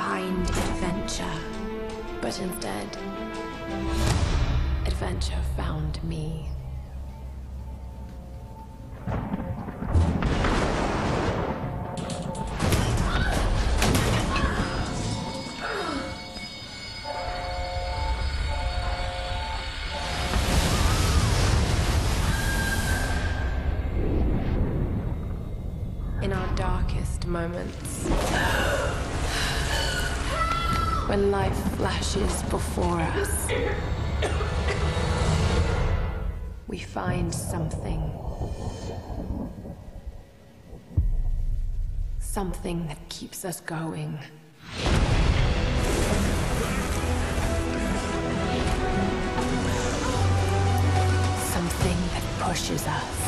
find adventure. But instead, adventure found me. In our darkest moments, when life flashes before us, we find something. Something that keeps us going. Something that pushes us.